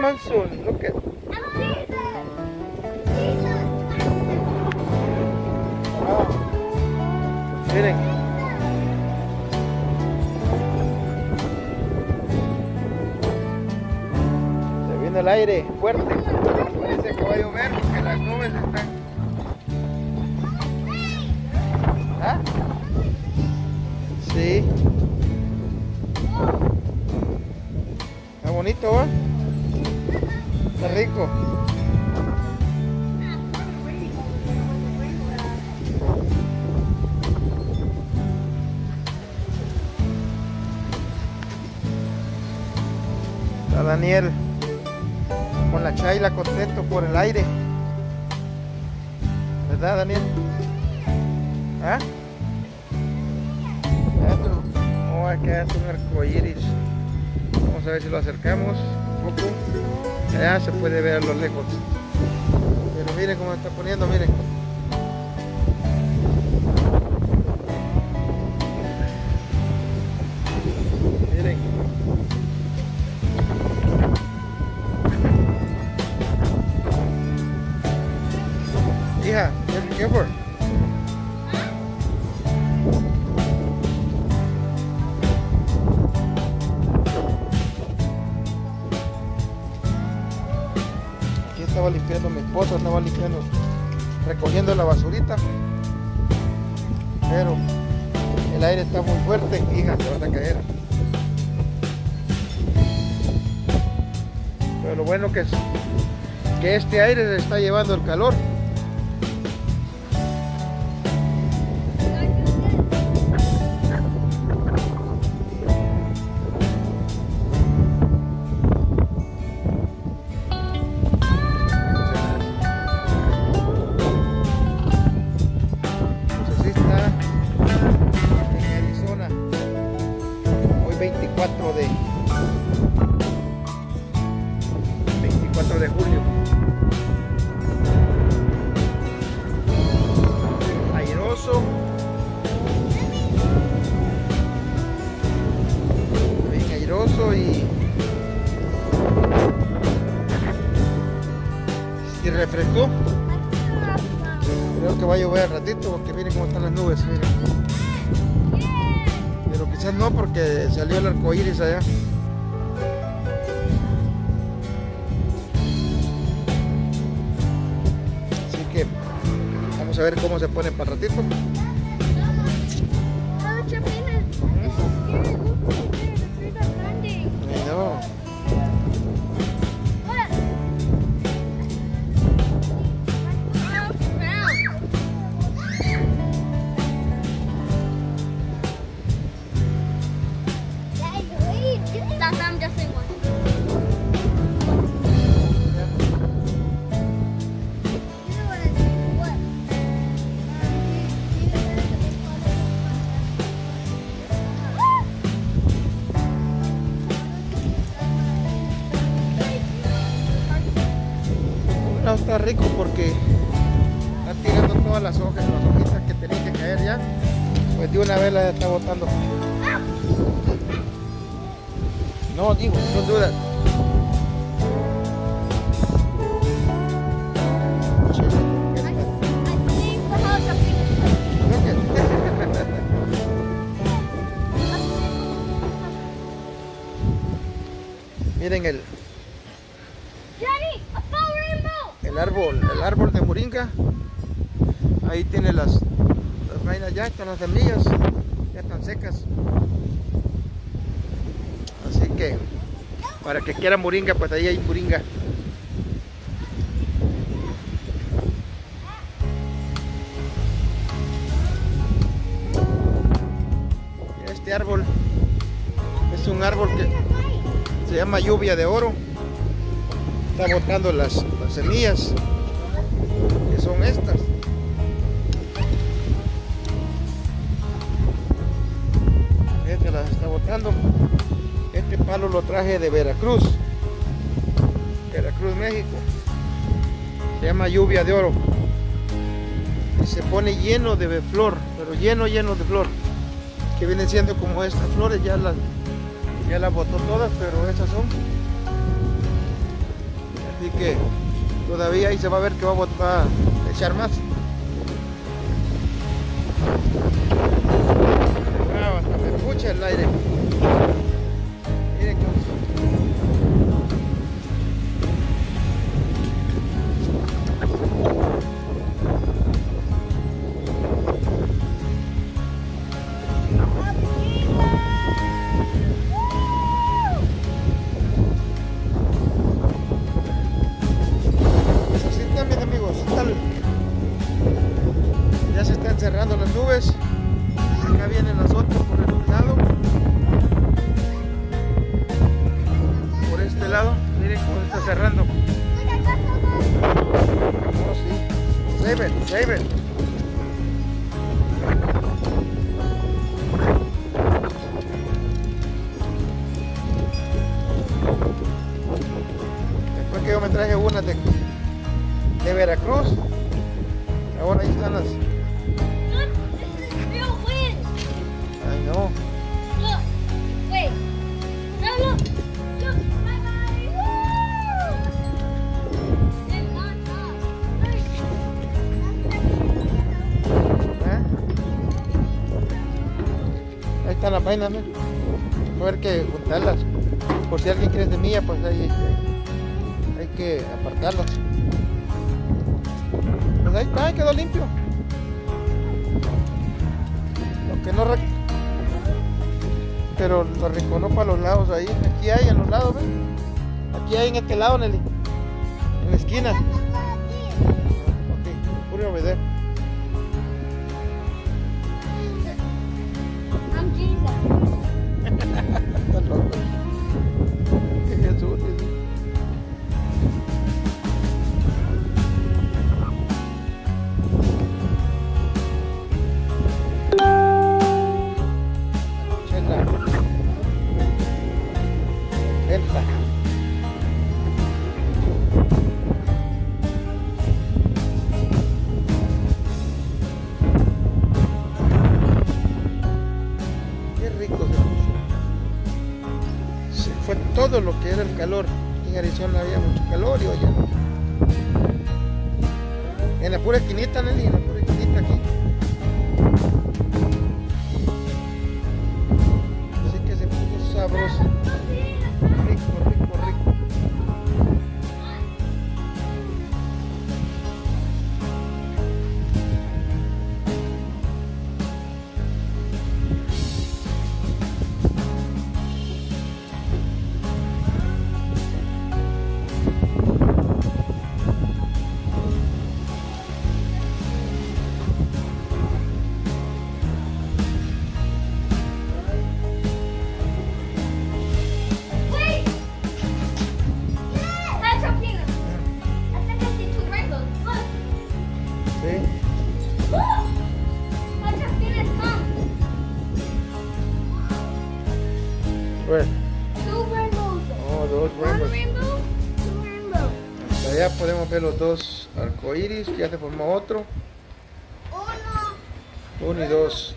monsoon. Look at. Wow. Miren. Se viene el aire fuerte. Parece que va a llover porque las nubes están. ¿Ah? Sí. Está bonito, ¿va? Rico. Está Daniel con la chaila contento por el aire. ¿Verdad, Daniel? ¿Ah? Oh, acá es un arco iris. Vamos a ver si lo acercamos un poco. Allá se puede ver a lo lejos. Pero miren cómo está poniendo, miren. Estaba limpiando mi esposa, estaba limpiando, recogiendo la basurita. Pero el aire está muy fuerte, hija, te vas a caer. Pero lo bueno que es que este aire se está llevando el calor. 24 de 24 de julio. Airoso. Bien airoso y y refrescó. Creo que va a llover al ratito porque miren cómo están las nubes, miren. Pero quizás no porque salió el arco iris allá. Así que vamos a ver cómo se pone para ratito. Pues de una vez la está botando. No, digo, no dudas. Miren el, el árbol, el árbol de moringa. Ahí tiene las, vainas ya, están las semillas, ya están secas. Así que, para que quiera moringa, pues ahí hay moringa. Este árbol es un árbol que se llama lluvia de oro. Está botando las semillas, que son estas. Este palo lo traje de Veracruz, Veracruz, México. Se llama lluvia de oro. Y se pone lleno de flor, pero lleno, lleno de flor. Que vienen siendo como estas flores, ya las, ya las botó todas, pero estas son Así que todavía ahí se va a ver que va a, bot- va a echar más. Me escucha el aire. Sí. Vainas, ¿no? Va a haber que juntarlas. Por si alguien quiere semilla, pues ahí hay, que- hay que apartarlas. Pues ahí está, quedó limpio. Lo que no Pero lo arrinconó para los lados ahí. Aquí hay en los lados, ¿ves? Aquí hay en este lado, Nelly. En la esquina. Ok, put it calor. En Arizona había mucho calor y hoy. En la pura esquinita, Nelly, Allá podemos ver los dos arcoíris, ya se formó otro. Uno, Uno y dos.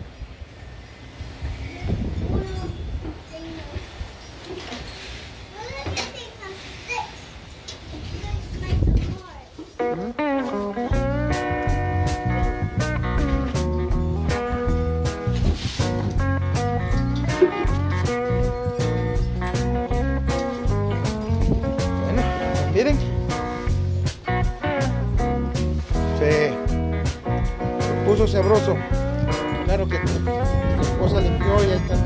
Se, puso sabroso. Claro que mi esposa limpió y ahí están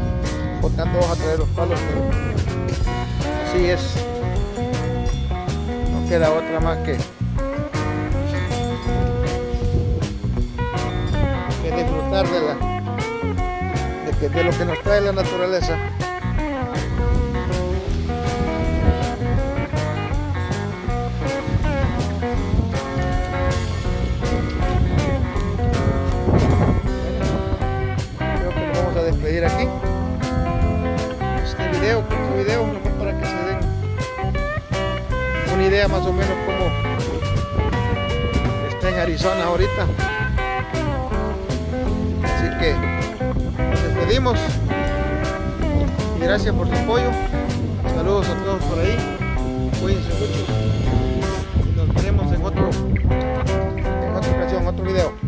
botando hojas a traer los palos, pero así es. No queda otra más que, disfrutar de la de lo que nos trae la naturaleza. Aquí. Este video, corto video, nomás para que se den una idea más o menos cómo está en Arizona ahorita. Así que nos despedimos y gracias por su apoyo. Saludos a todos por ahí. Cuídense mucho. otro, en otra ocasión, otro video.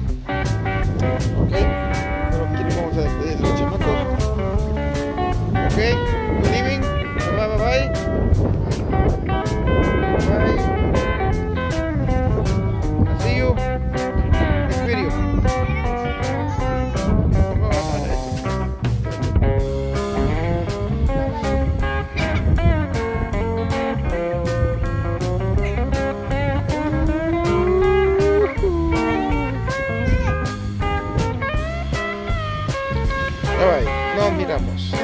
Miramos.